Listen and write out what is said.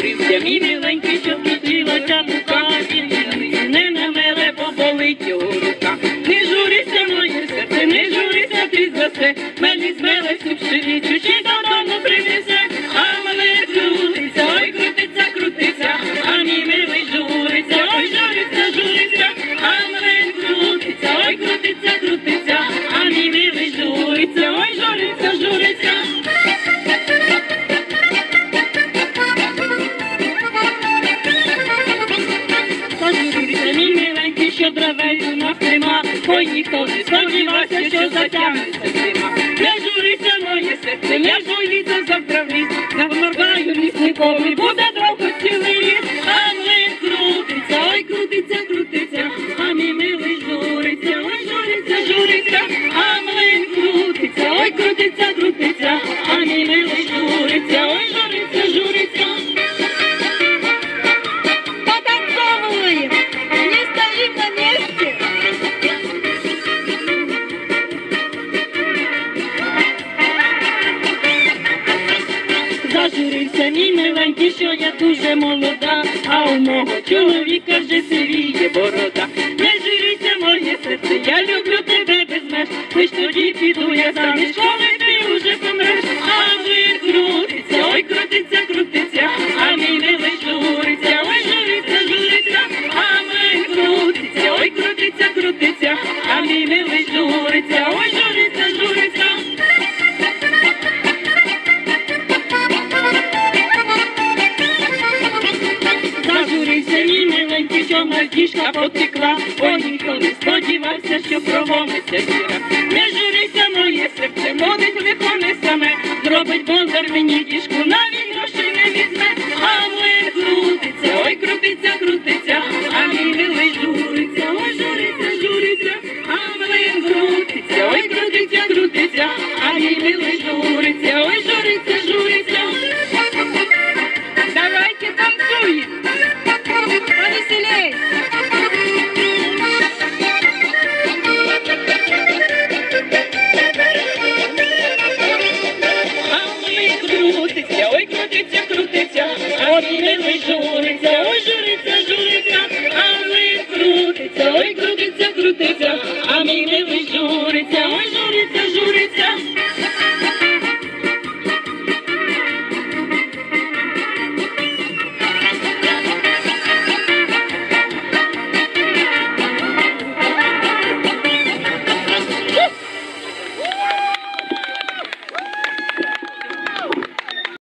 журися, мій миленький, що случилося мука, не на мене поболить його рука. Не журися, моє серце, не журися, ти за все, мені смелості вшивічу, чи ой, ніхто не сподівався, що затягнеться зима. Не журися, моє серце, не журися завтра в ліс, наморгаю лісникові, буде трохи цілий ліс, а млин крутиться, ой, крутиться, крутиться, а мій милий журиться, ой, журиться, журиться, а млин крутиться, ой, крутиться, крутиться, а мій милий Зажурився мій миленький, що я дуже молода, а у мого чоловіка вже сивіє борода. Не журися, моє серце, я люблю тебе без меж, лиш тоді піду я заміж, коли ти уже помреш, а ви крутиться, ой, крутиться, крутиться, а мій милий журиться, ой, журиться, журиться, а ми крутиться, ой, крутиться, крутиться, а мій милий журиться, ой, журиться, журиться. Потекла, ой, ніхто не сподівався, що промовиться віра. Не журися, моє серце, водить лихо саме, зробить бондар мені діжку, навіть грошей не візьме, а млин крутиться, ой, крутиться, крутиться, а мій милий журиться, ой, журиться, журиться, а млин крутиться, ой, крутиться, крутиться, а мій милий журиться, крутиться, крутиться, а не журиться, ой, журиться, журиться, а ми крутиться, ой, крутиться, крутиться, а мій милий